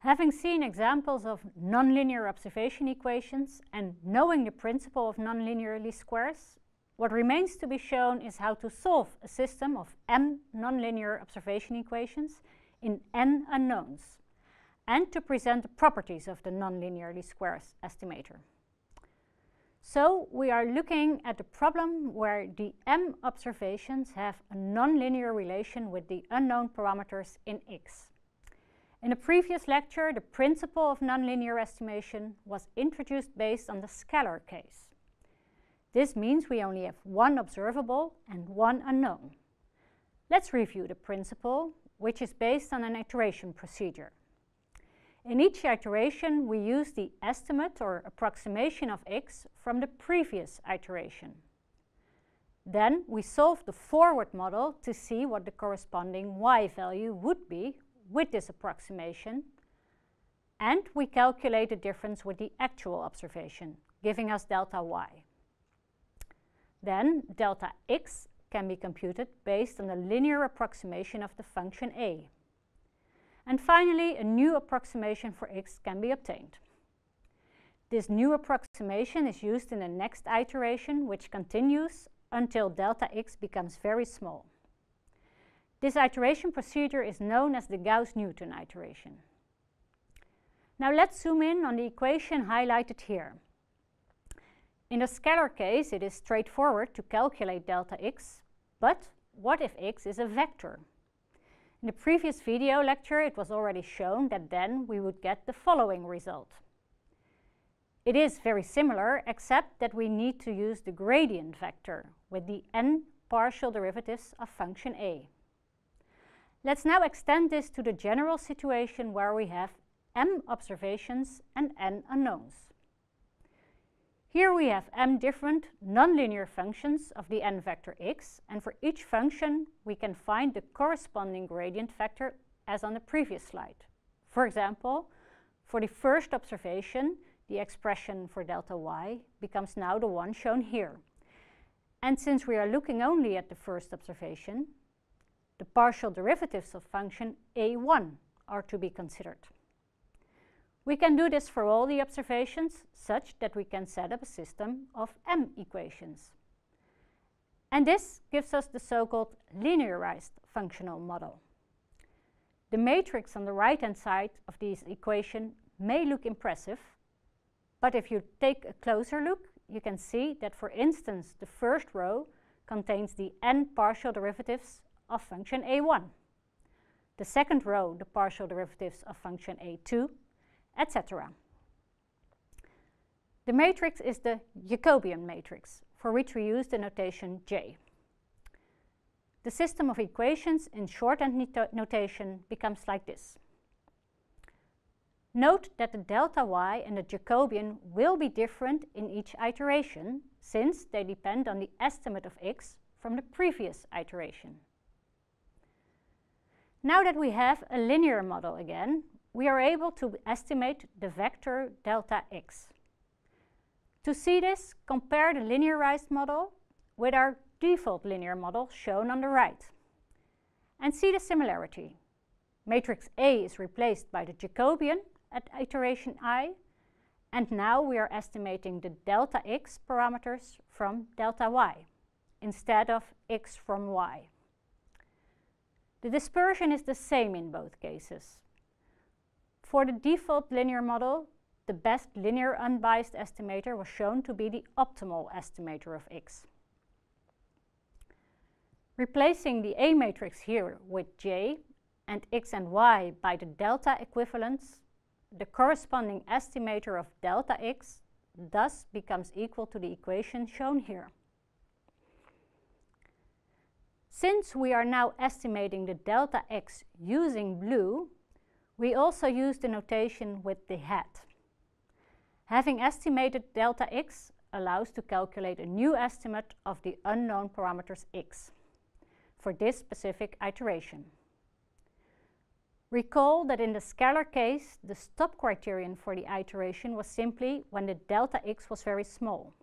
Having seen examples of nonlinear observation equations and knowing the principle of nonlinear least squares, what remains to be shown is how to solve a system of m nonlinear observation equations in n unknowns, and to present the properties of the nonlinear least squares estimator. So we are looking at a problem where the m observations have a nonlinear relation with the unknown parameters in x. In a previous lecture, the principle of nonlinear estimation was introduced based on the scalar case. This means we only have one observable and one unknown. Let's review the principle, which is based on an iteration procedure. In each iteration, we use the estimate or approximation of x from the previous iteration. Then we solve the forward model to see what the corresponding y value would be with this approximation and we calculate the difference with the actual observation, giving us delta y. Then delta x can be computed based on a linear approximation of the function a. And finally, a new approximation for x can be obtained. This new approximation is used in the next iteration, which continues until delta x becomes very small. This iteration procedure is known as the Gauss-Newton iteration. Now let's zoom in on the equation highlighted here. In the scalar case, it is straightforward to calculate delta x, but what if x is a vector? In the previous video lecture, it was already shown that then we would get the following result. It is very similar, except that we need to use the gradient vector with the n partial derivatives of function a. Let's now extend this to the general situation where we have m observations and n unknowns. Here we have m different nonlinear functions of the n vector x, and for each function we can find the corresponding gradient vector as on the previous slide. For example, for the first observation, the expression for delta y becomes now the one shown here. And since we are looking only at the first observation, the partial derivatives of function a1 are to be considered. We can do this for all the observations such that we can set up a system of m equations. And this gives us the so-called linearized functional model. The matrix on the right-hand side of this equation may look impressive, but if you take a closer look, you can see that, for instance, the first row contains the n partial derivatives of function a1. The second row, the partial derivatives of function a2, etc. The matrix is the Jacobian matrix, for which we use the notation J. The system of equations in shorthand notation becomes like this. Note that the delta y and the Jacobian will be different in each iteration, since they depend on the estimate of x from the previous iteration. Now that we have a linear model again, we are able to estimate the vector delta x. To see this, compare the linearized model with our default linear model shown on the right. And see the similarity. Matrix A is replaced by the Jacobian at iteration i, and now we are estimating the delta x parameters from delta y, instead of x from y. The dispersion is the same in both cases. For the default linear model, the best linear unbiased estimator was shown to be the optimal estimator of x. Replacing the A matrix here with J and x and y by the delta equivalents, the corresponding estimator of delta x thus becomes equal to the equation shown here. Since we are now estimating the delta x using blue, we also use the notation with the hat. Having estimated delta x allows to calculate a new estimate of the unknown parameters x for this specific iteration. Recall that in the scalar case, the stop criterion for the iteration was simply when the delta x was very small.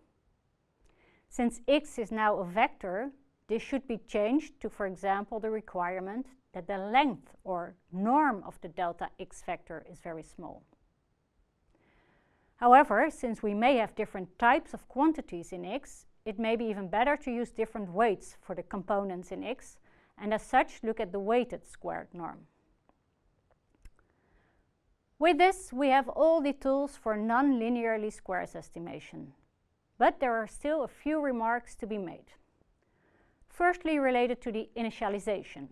Since x is now a vector, this should be changed to, for example, the requirement that the length or norm of the delta x vector is very small. However, since we may have different types of quantities in x, it may be even better to use different weights for the components in x, and as such look at the weighted squared norm. With this, we have all the tools for non-linear least squares estimation, but there are still a few remarks to be made. Firstly, related to the initialization.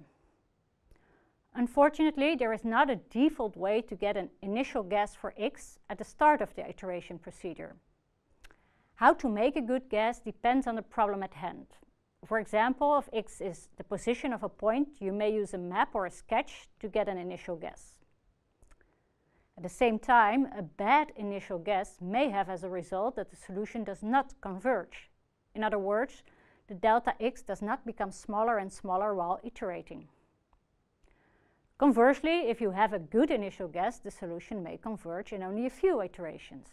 Unfortunately, there is not a default way to get an initial guess for x at the start of the iteration procedure. How to make a good guess depends on the problem at hand. For example, if x is the position of a point, you may use a map or a sketch to get an initial guess. At the same time, a bad initial guess may have as a result that the solution does not converge. In other words, the delta x does not become smaller and smaller while iterating. Conversely, if you have a good initial guess, the solution may converge in only a few iterations.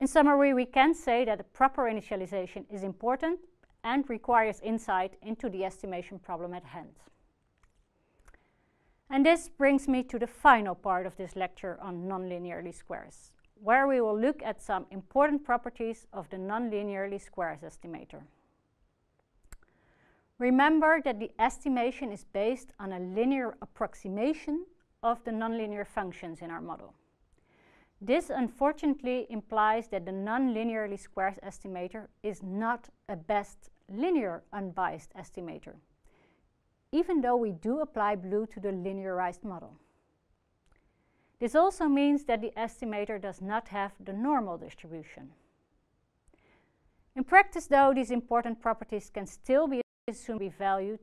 In summary, we can say that a proper initialization is important and requires insight into the estimation problem at hand. And this brings me to the final part of this lecture on nonlinear least squares, where we will look at some important properties of the nonlinear least squares estimator. Remember that the estimation is based on a linear approximation of the nonlinear functions in our model. This unfortunately implies that the nonlinear least squares estimator is not a best linear unbiased estimator even though we do apply blue to the linearized model. This also means that the estimator does not have the normal distribution. In practice, though, these important properties can still be assumed to be valued,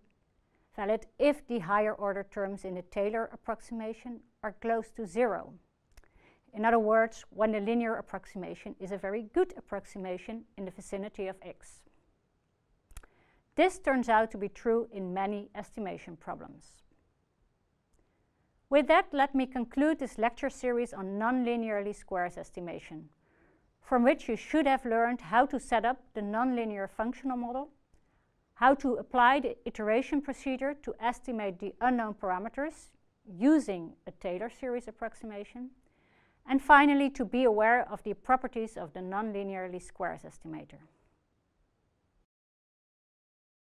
valid if the higher order terms in the Taylor approximation are close to zero. In other words, when the linear approximation is a very good approximation in the vicinity of x. This turns out to be true in many estimation problems. With that, let me conclude this lecture series on nonlinear least squares estimation, from which you should have learned how to set up the nonlinear functional model, how to apply the iteration procedure to estimate the unknown parameters using a Taylor series approximation, and finally to be aware of the properties of the nonlinear least squares estimator.